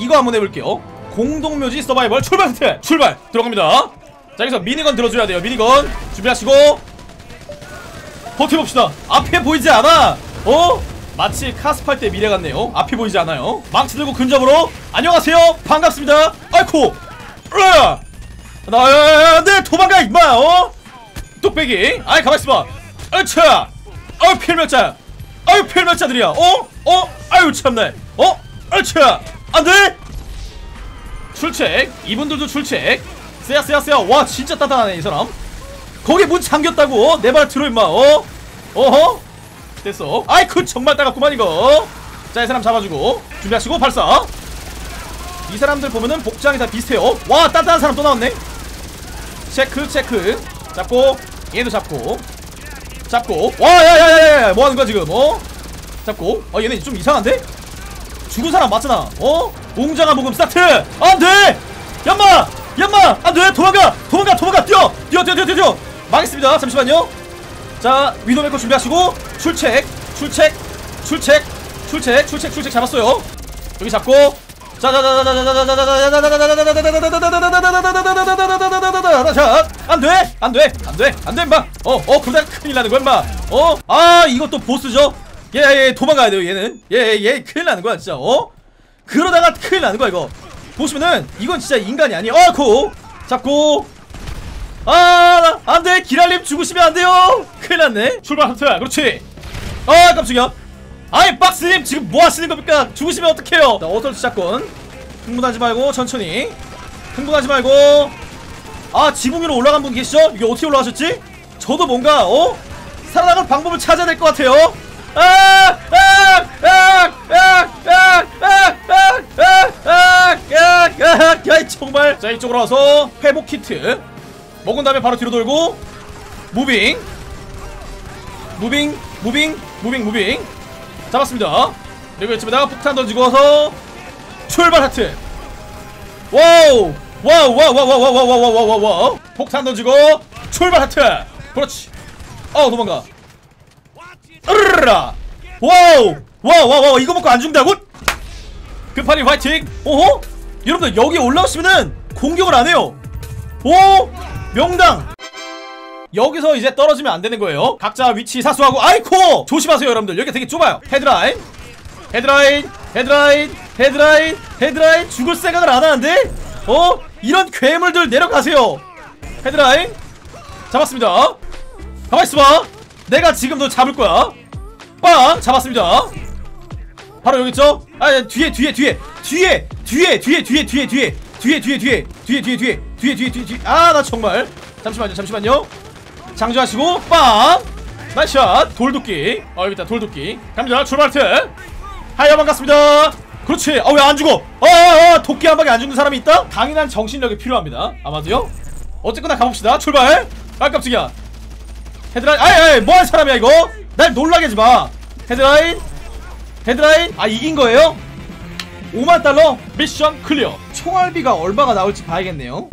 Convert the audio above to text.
이거 한번 해볼게요. 공동묘지 서바이벌 출발 세트 출발! 들어갑니다. 자 여기서 미니건 들어줘야 돼요. 미니건 준비하시고 버텨봅시다. 앞에 보이지 않아. 어? 마치 카스팔 때 미래 같네요. 앞에 보이지 않아요. 망치 들고 근접으로 안녕하세요. 반갑습니다. 아이쿠! 으아! 나네 도망가 임마! 어? 뚝배기. 아이 가만있어봐. 아차! 아유 필멸자. 아유 필멸자들이야. 어? 어? 아유 참네 어? 아차 안돼 출첵. 이분들도 출첵. 쎄야 쎄야 쎄야. 와 진짜 따뜻하네 이 사람. 거기 문 잠겼다고. 내 말 들어 임마. 어? 어허? 됐어. 아이쿠 정말 따갑구만 이거. 자 이 사람 잡아주고. 준비하시고 발사. 이 사람들 보면은 복장이 다 비슷해요. 와 따뜻한 사람 또 나왔네. 체크 체크. 잡고 얘도 잡고. 잡고. 와 야야야야. 뭐하는 거야 지금 어? 잡고. 어 얘네 좀 이상한데? 죽은 사람 맞잖아 어? 웅장한 모금 스타트 안돼 연마 연마 안돼 도망가 도망가 도망가 뛰어 뛰어 뛰어 뛰어 뛰어, 망했습니다 잠시만요 자 위도메커 준비하시고 출첵 출첵 출첵 출첵 출첵 출첵 잡았어요 여기 잡고 자 안돼 안돼 안돼 안돼 임마 어어 그러다 큰일 나는 거야 임마 어아 이것도 보스죠 예 예 도망가야 돼요 얘는. 예예 큰일 나는 거야 진짜 어? 그러다가 큰일 나는 거야 이거. 보시면은 이건 진짜 인간이 아니야 어코 잡고! 아 안돼! 기랄님 죽으시면 안돼요! 큰일 났네. 출발 하트 그렇지. 아 깜짝이야. 아이 박스님 지금 뭐 하시는 겁니까? 죽으시면 어떡해요? 자 어설트 샷건. 흥분하지 말고 천천히. 흥분하지 말고. 아 지붕 위로 올라간 분 계시죠? 이게 어떻게 올라가셨지? 저도 뭔가 어? 살아나갈 방법을 찾아야 될 것 같아요 아! 아! 아! 아! 아! 아! 아! 아! 아! 아! 야 정말 자 이쪽으로 와서 회복 키트 먹은 다음에 바로 뒤로 돌고 moving moving moving moving moving 잡았습니다 그리고 이쯤에다가 폭탄 던지고 와서 출발 하트 와우 와우 와우 와우 와우 와우 와우 와우 와우 폭탄 던지고 출발 하트 그렇지 어 도망가 으르르라 와우 와우 와우 이거 먹고 안 죽는다고? 급하니 화이팅 오호 여러분들 여기 올라오시면은 공격을 안 해요 오 명당 여기서 이제 떨어지면 안 되는 거예요 각자 위치 사수하고 아이코 조심하세요 여러분들 여기 되게 좁아요 헤드라인 헤드라인 헤드라인 헤드라인 헤드라인 죽을 생각을 안 하는데 어? 이런 괴물들 내려가세요 헤드라인 잡았습니다 가만있어봐 내가 지금 너 잡을 거야. 빵 잡았습니다. 바로 여기 있죠? 아 야, 뒤에 뒤에 뒤에. 뒤에 뒤에 뒤에 뒤에 뒤에 뒤에. 뒤에 뒤에 뒤에. 뒤에 뒤에 뒤에. 뒤에 뒤에 뒤에 뒤에. 아나 정말. 잠시만요 잠시만요. 장주하시고 빵 나이샷. 돌도끼. 어 여기 있다. 돌도끼. 갑니다. 출발 트 하여 반갑습니다. 그렇지. 어 왜 안 죽어? 어어어. 도끼 한 방에 안 죽는 사람이 있다? 강인한 정신력이 필요합니다. 아마도요. 어쨌거나 가봅시다. 출발. 아 깜짝이야 헤드라인 아이 아이 뭐하는 사람이야 이거? 날 놀라게 하지마. 헤드라인 헤드라인. 아 이긴 거예요? 5만 달러? 미션 클리어. 총알비가 얼마가 나올지 봐야겠네요